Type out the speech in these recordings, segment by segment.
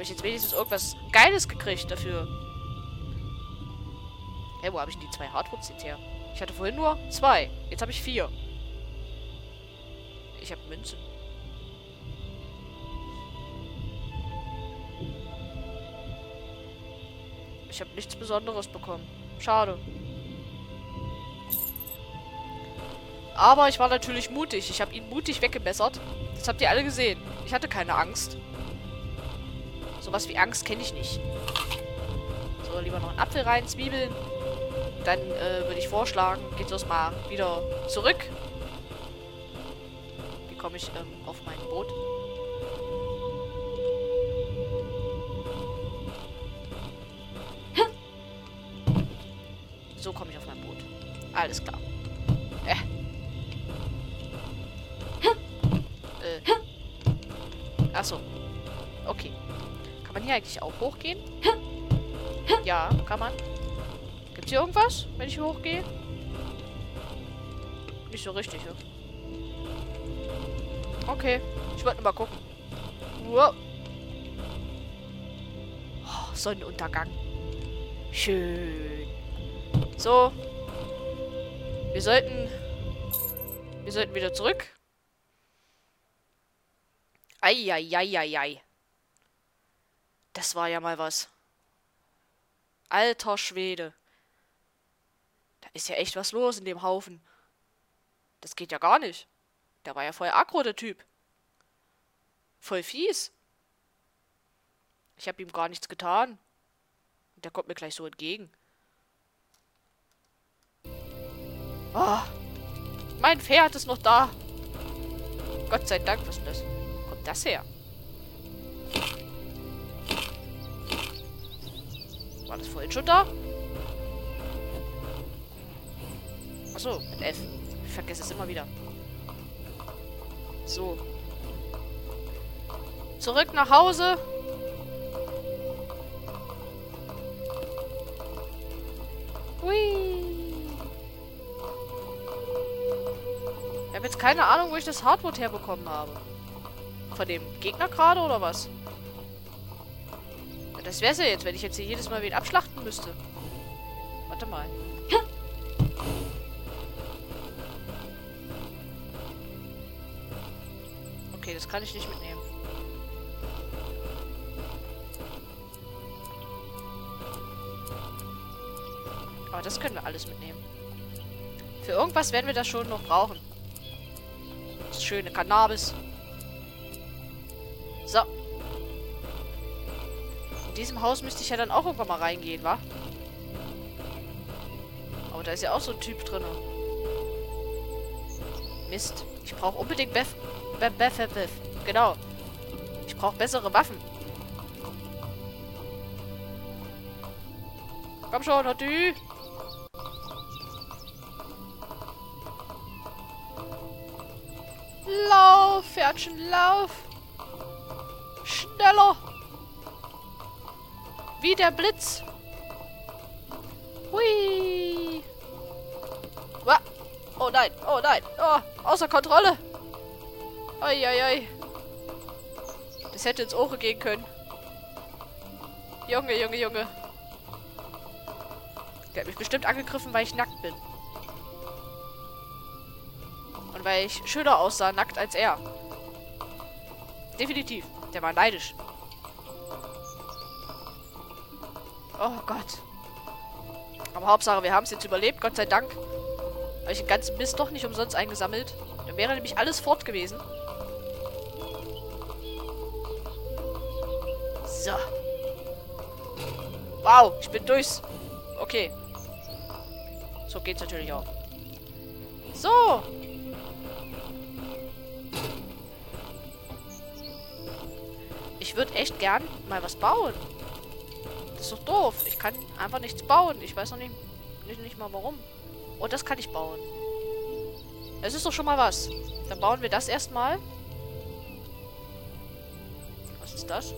Habe ich jetzt wenigstens irgendwas Geiles gekriegt dafür. Hä, hey, wo habe ich denn die zwei Hardwoods jetzt her? Ich hatte vorhin nur zwei. Jetzt habe ich vier. Ich habe Münzen. Ich habe nichts Besonderes bekommen. Schade. Aber ich war natürlich mutig. Ich habe ihn mutig weggebessert. Das habt ihr alle gesehen. Ich hatte keine Angst. Sowas wie Angst kenne ich nicht. So, lieber noch einen Apfel rein, Zwiebeln. Dann äh, würde ich vorschlagen, geht das mal wieder zurück. Wie komme ich ähm, auf mein Boot? So komme ich auf mein Boot. Alles klar. Hier eigentlich auch hochgehen? Ja, kann man. Gibt's hier irgendwas, wenn ich hochgehe? Nicht so richtig, ja. Okay. Ich wollte nur mal gucken. Wow. Oh, Sonnenuntergang. Schön. So. Wir sollten... Wir sollten wieder zurück. Eieieiei. Das war ja mal was. Alter Schwede. Da ist ja echt was los in dem Haufen. Das geht ja gar nicht. Der war ja voll aggro, der Typ. Voll fies. Ich habe ihm gar nichts getan. Und der kommt mir gleich so entgegen. Oh, mein Pferd ist noch da. Gott sei Dank, was ist das? Wo kommt das her? War das vorhin schon da? Achso, mit F. Ich vergesse es immer wieder. So. Zurück nach Hause. Hui. Ich habe jetzt keine Ahnung, wo ich das Hardwood herbekommen habe. Von dem Gegner gerade oder was? Das wär's ja jetzt, wenn ich jetzt hier jedes Mal wen abschlachten müsste. Warte mal. Okay, das kann ich nicht mitnehmen. Aber das können wir alles mitnehmen. Für irgendwas werden wir das schon noch brauchen. Das schöne Cannabis. Diesem Haus müsste ich ja dann auch irgendwann mal reingehen, wa? Aber da ist ja auch so ein Typ drin. Mist. Ich brauche unbedingt. Beth, Beth, Beth, Beth. Genau. Ich brauche bessere Waffen. Komm schon, Natü. Lauf, Pferdchen, lauf. Schneller. Wie der Blitz. Hui. Oh nein, oh nein. Oh, außer Kontrolle. Eieiei. Das hätte ins Ohr gehen können. Junge, Junge, Junge. Der hat mich bestimmt angegriffen, weil ich nackt bin. Und weil ich schöner aussah, nackt als er. Definitiv. Der war neidisch. Oh Gott. Aber Hauptsache, wir haben es jetzt überlebt, Gott sei Dank. Habe ich den ganzen Mist doch nicht umsonst eingesammelt. Dann wäre nämlich alles fort gewesen. So. Wow, ich bin durchs. Okay. So geht's natürlich auch. So. Ich würde echt gern mal was bauen. Ist doch doof. Ich kann einfach nichts bauen. Ich weiß noch nicht, nicht, nicht mal warum. Und oh, das kann ich bauen. Es ist doch schon mal was. Dann bauen wir das erstmal. Was ist das?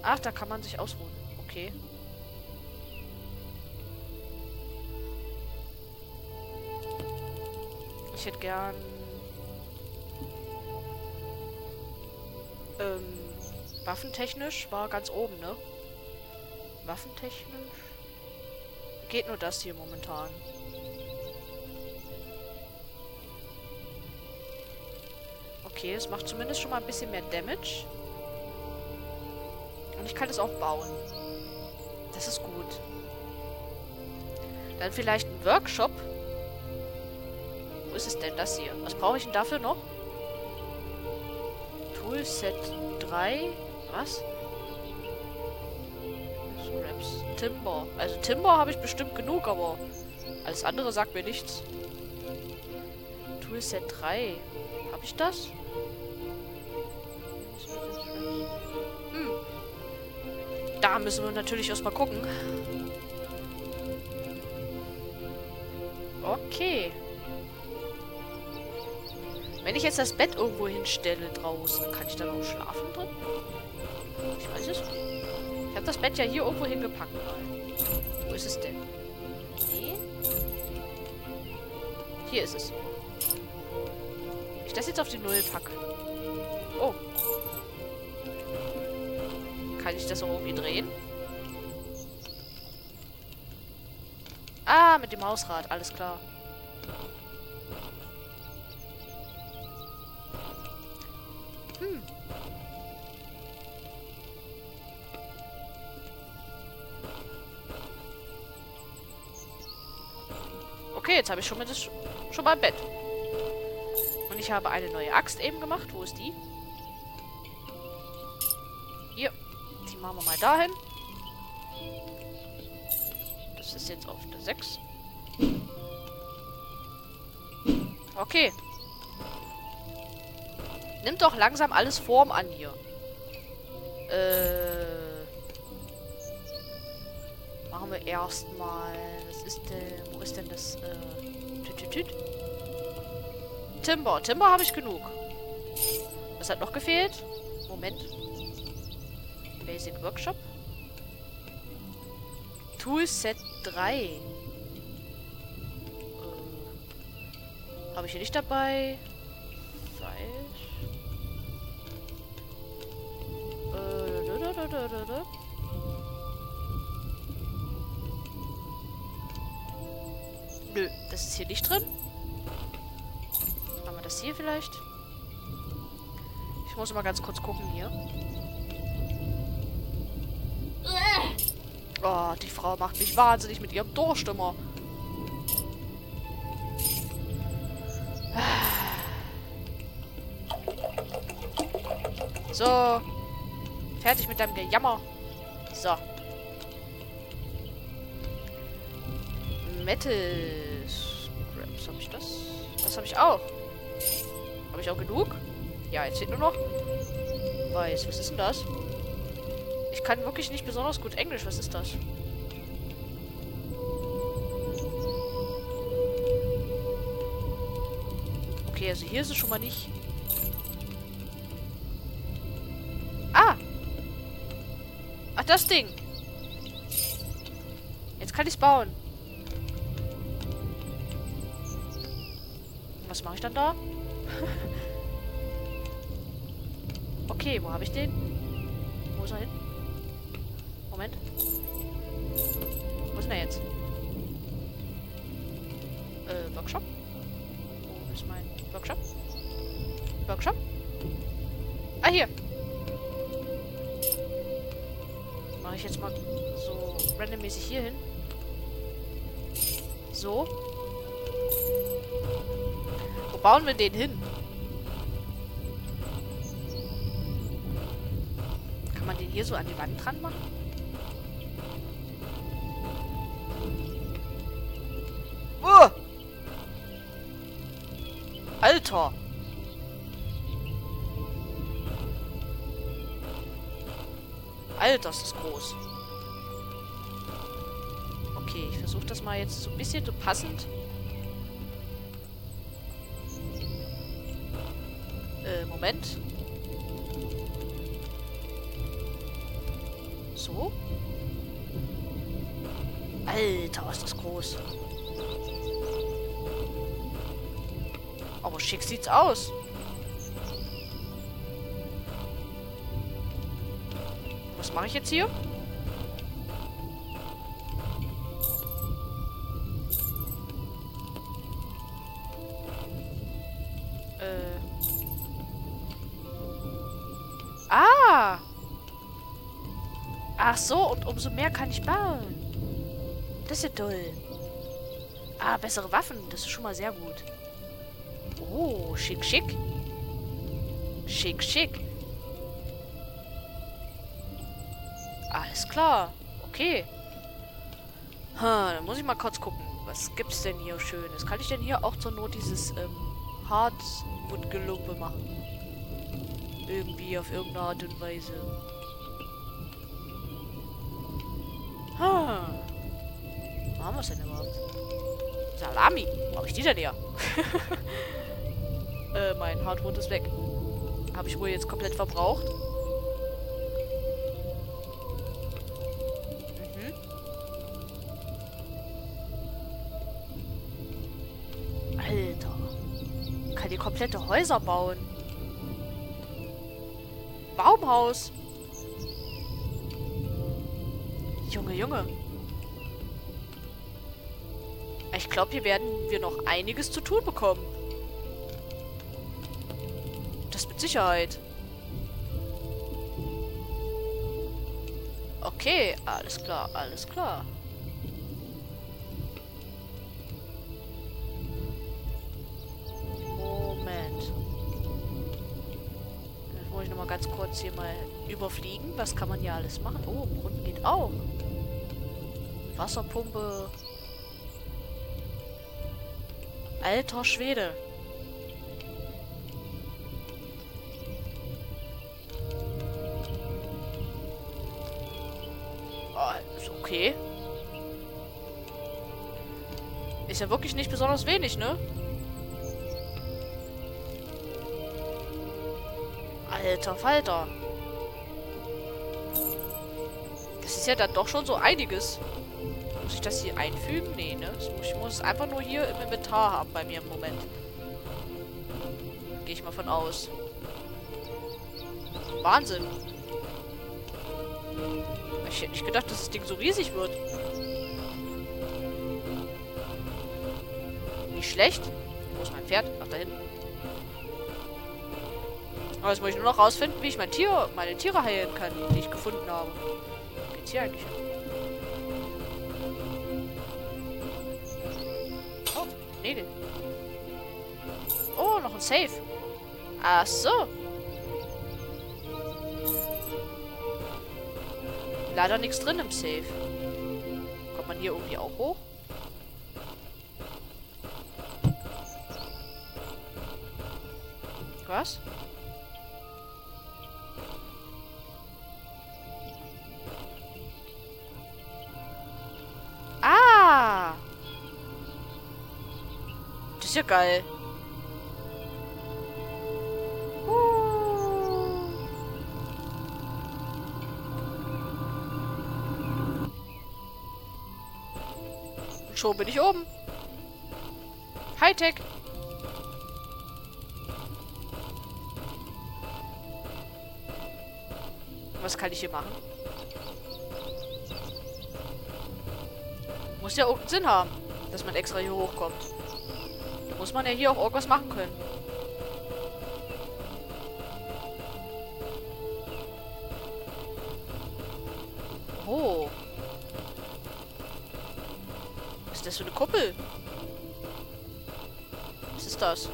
Ach, da kann man sich ausruhen. Okay. Ich hätte gern Ähm, waffentechnisch war ganz oben, ne? Waffentechnisch? Geht nur das hier momentan. Okay, es macht zumindest schon mal ein bisschen mehr Damage. Und ich kann es auch bauen. Das ist gut. Dann vielleicht ein Workshop. Wo ist es denn das hier? Was brauche ich denn dafür noch? Toolset 3. Was? Scraps. Timber. Also Timber habe ich bestimmt genug, aber alles andere sagt mir nichts. Toolset 3. Habe ich das? Hm. Da müssen wir natürlich erstmal gucken. Okay. Wenn ich jetzt das Bett irgendwo hinstelle draußen, kann ich da noch schlafen drin? Ich weiß es nicht. Ich habe das Bett ja hier irgendwo hingepackt. Wo ist es denn? Nee. Hier ist es. Ich das jetzt auf die Null packe. Oh. Kann ich das auch irgendwie drehen? Ah, mit dem Mausrad. Alles klar. Hm. Okay, jetzt habe ich schon mal, das, schon mal Bett. Und ich habe eine neue Axt eben gemacht. Wo ist die? Hier. Die machen wir mal dahin. Das ist jetzt auf der 6. Okay. Nimmt doch langsam alles Form an hier. Äh. Machen wir erstmal. Was ist denn. Wo ist denn das? Äh. Tüt, tüt, tüt. Timber. Timber habe ich genug. Was hat noch gefehlt? Moment. Basic Workshop. Toolset 3. Äh, habe ich hier nicht dabei? Fleisch. Nö, das ist hier nicht drin. Haben wir das hier vielleicht? Ich muss mal ganz kurz gucken hier. Oh, die Frau macht mich wahnsinnig mit ihrem Durst immer. So. Fertig mit deinem Gejammer. So. Metal Scraps. Habe ich das? Das habe ich auch. Habe ich auch genug? Ja, jetzt fehlt nur noch weiß. Was ist denn das? Ich kann wirklich nicht besonders gut Englisch. Was ist das? Okay, also hier ist es schon mal nicht. Ach, das Ding. Jetzt kann ich es bauen. Was mache ich dann da? okay, wo habe ich den? Wo ist er hin? Moment. Wo ist denn jetzt? Äh, Workshop? Wo ist mein Workshop? Workshop? Ah, hier. Mache ich jetzt mal so randommäßig hier hin. So. Wo bauen wir den hin? Kann man den hier so an die Wand dran machen? Uh! Alter! Alter, ist das groß. Okay, ich versuche das mal jetzt so ein bisschen so passend. Äh, Moment. So. Alter, ist das groß. Aber schick sieht's aus. Mache ich jetzt hier? Äh. Ah! Ach so, und umso mehr kann ich bauen. Das ist ja toll. Ah, bessere Waffen. Das ist schon mal sehr gut. Oh, schick, schick. Schick, schick. Klar. Okay. Ha, dann muss ich mal kurz gucken. Was gibt's denn hier Schönes? Kann ich denn hier auch zur Not dieses ähm, Hardwood-Gelumpe machen? Irgendwie auf irgendeine Art und Weise. Ha. Wo haben wir es denn überhaupt? Salami. Habe ich die denn her? äh, mein Hardwood ist weg. Habe ich wohl jetzt komplett verbraucht. Komplette Häuser bauen. Baumhaus. Junge, Junge. Ich glaube, hier werden wir noch einiges zu tun bekommen. Das mit Sicherheit. Okay, alles klar, alles klar. Ganz kurz hier mal überfliegen. Was kann man hier alles machen? Oh, Brunnen geht auch. Wasserpumpe. Alter Schwede. Oh, ist okay. Ist ja wirklich nicht besonders wenig, ne? Alter Falter. Das ist ja dann doch schon so einiges. Muss ich das hier einfügen? Nee, ne? Ich muss es einfach nur hier im Inventar haben bei mir im Moment. Gehe ich mal von aus. Wahnsinn. Ich hätte nicht gedacht, dass das Ding so riesig wird. Nicht schlecht. Wo ist mein Pferd? Ach, da hinten. Aber jetzt muss ich nur noch rausfinden, wie ich mein Tier, meine Tiere heilen kann, die ich gefunden habe. Geht's hier eigentlich? Oh, nee. Oh, noch ein Safe. Ach so. Leider nichts drin im Safe. Kommt man hier irgendwie auch hoch? Was? Geil. Und schon bin ich oben. Hightech. Was kann ich hier machen? Muss ja irgendeinen Sinn haben, dass man extra hier hochkommt. Da muss man ja hier auch irgendwas machen können. Oh. Was ist das für eine Kuppel? Was ist das?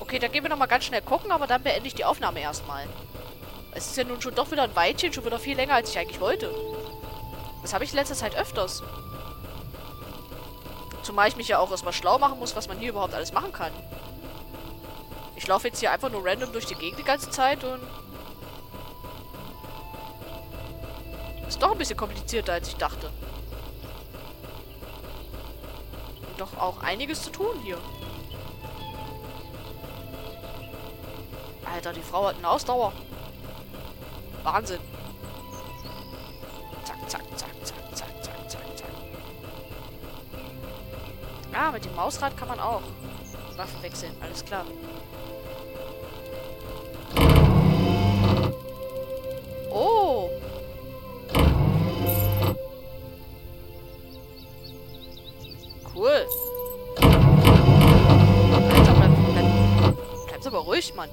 Okay, dann gehen wir nochmal ganz schnell gucken, aber dann beende ich die Aufnahme erstmal. Es ist ja nun schon doch wieder ein Weitchen, schon wieder viel länger, als ich eigentlich wollte. Das habe ich in letzter Zeit öfters. Zumal ich mich ja auch erstmal schlau machen muss, was man hier überhaupt alles machen kann. Ich laufe jetzt hier einfach nur random durch die Gegend die ganze Zeit und... Ist doch ein bisschen komplizierter, als ich dachte. Und doch auch einiges zu tun hier. Alter, die Frau hat eine Ausdauer. Wahnsinn. Ah, mit dem Mausrad kann man auch Waffen wechseln. Alles klar. Oh! Cool. Alter, bleib, bleib, bleib's aber ruhig, Mann.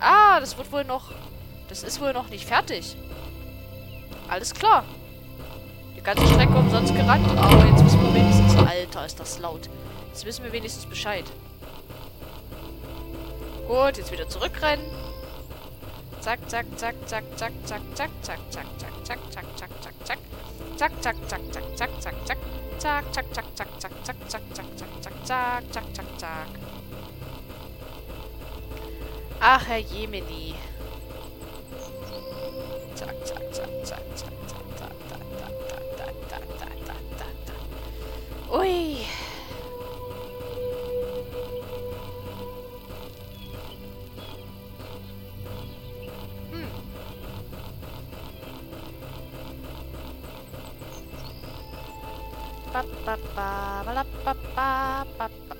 Ah, das wird wohl noch... Das ist wohl noch nicht fertig. Alles klar. Ganze Strecke umsonst gerannt, aber jetzt wissen wir wenigstens... Alter, ist das laut. Jetzt wissen wir wenigstens Bescheid. Gut, jetzt wieder zurückrennen. Zack, zack, zack, zack, zack, zack, zack, zack, zack, zack, zack, zack, zack, zack, zack. Zack, zack, zack, zack, zack, zack, zack. Zack, zack, zack, zack, zack, zack, zack, zack, zack, zack, zack, zack, zack, zack. Ach, Herr Jemini.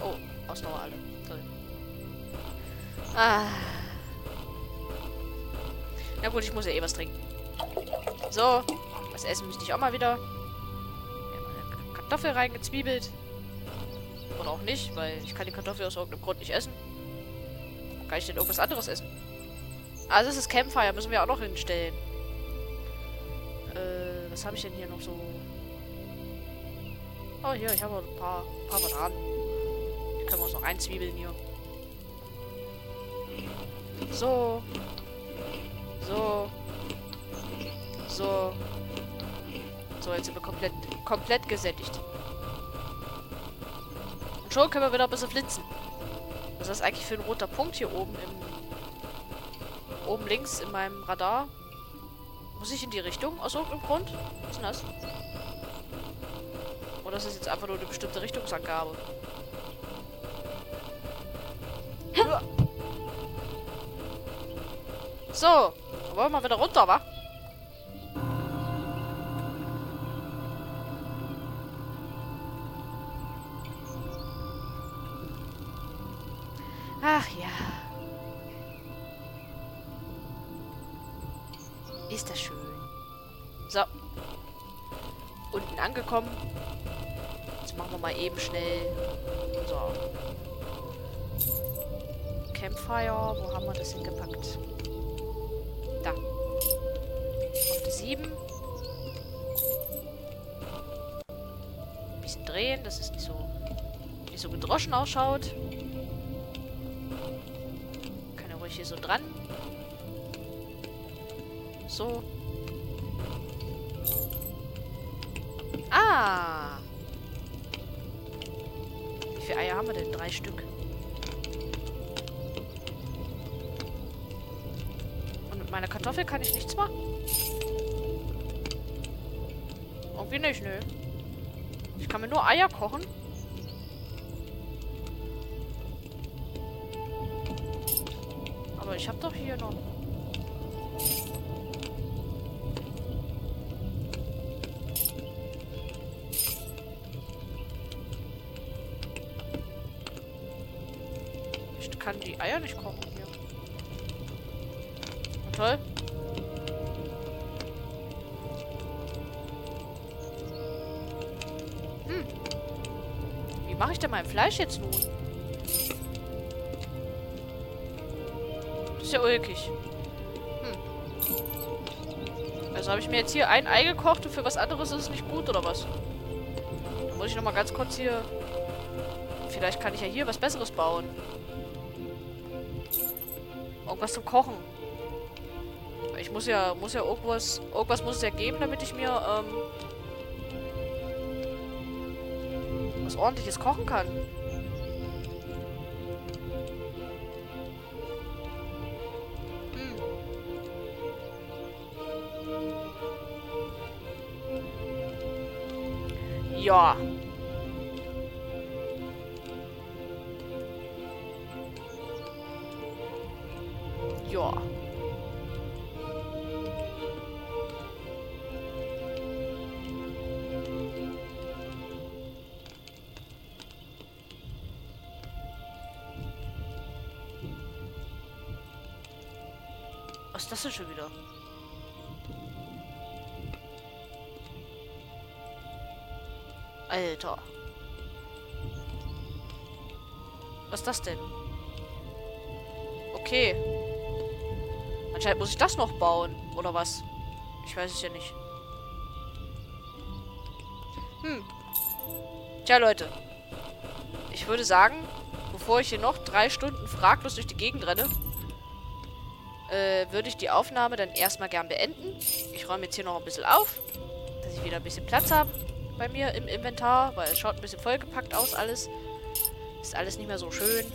Oh, Ausdauer alle. Toll. Ah. Na gut, ich muss ja eh was trinken. So, was essen müsste ich auch mal wieder. Kartoffel reingezwiebelt. Oder auch nicht, weil ich kann die Kartoffel aus irgendeinem Grund nicht essen. Kann ich denn irgendwas anderes essen? Ah, das ist Campfire, müssen wir auch noch hinstellen. Äh, was habe ich denn hier noch so? Oh, hier, ich habe ein paar, paar Bananen. Die können wir uns noch einzwiebeln hier. So. So. So. So, jetzt sind wir komplett, komplett gesättigt. Und schon können wir wieder ein bisschen flitzen. Was ist das eigentlich für ein roter Punkt hier oben im... Oben links in meinem Radar? Muss ich in die Richtung aus irgendeinem Grund? Was ist denn das? Oder ist das jetzt einfach nur eine bestimmte Richtungsangabe? So, wollen wir mal wieder runter, wa? Unten angekommen. Jetzt machen wir mal eben schnell unser Campfire. Wo haben wir das hingepackt? Da. Auf die 7. Bisschen drehen, dass es nicht so, nicht so gedroschen ausschaut. Kann ja ruhig hier so dran. So. Wie viele Eier haben wir denn? Drei Stück. Und mit meiner Kartoffel kann ich nichts machen? Irgendwie nicht, nö. Ich kann mir nur Eier kochen. Aber ich habe doch hier noch... Eier nicht kochen hier. Na toll. Hm. Wie mache ich denn mein Fleisch jetzt nun? Das ist ja ulkig. Hm. Also habe ich mir jetzt hier ein Ei gekocht und für was anderes ist es nicht gut, oder was? Da muss ich nochmal ganz kurz hier... Vielleicht kann ich ja hier was Besseres bauen. Irgendwas zum Kochen. Ich muss ja, muss ja irgendwas, irgendwas muss es ja geben, damit ich mir, ähm, was ordentliches kochen kann. Hm. Ja. Ja. Was ist das denn schon wieder? Alter. Was ist das denn? Okay. Anscheinend muss ich das noch bauen. Oder was? Ich weiß es ja nicht. Hm. Tja, Leute. Ich würde sagen, bevor ich hier noch drei Stunden fraglos durch die Gegend renne, äh, würde ich die Aufnahme dann erstmal gern beenden. Ich räume jetzt hier noch ein bisschen auf, dass ich wieder ein bisschen Platz habe bei mir im Inventar, weil es schaut ein bisschen vollgepackt aus alles. Ist alles nicht mehr so schön.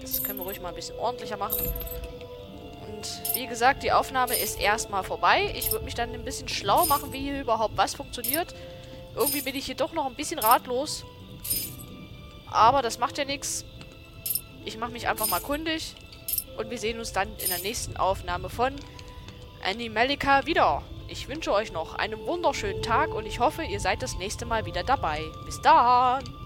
Das können wir ruhig mal ein bisschen ordentlicher machen. Und wie gesagt, die Aufnahme ist erstmal vorbei. Ich würde mich dann ein bisschen schlau machen, wie hier überhaupt was funktioniert. Irgendwie bin ich hier doch noch ein bisschen ratlos. Aber das macht ja nichts. Ich mache mich einfach mal kundig. Und wir sehen uns dann in der nächsten Aufnahme von Animalica wieder. Ich wünsche euch noch einen wunderschönen Tag und ich hoffe, ihr seid das nächste Mal wieder dabei. Bis dann!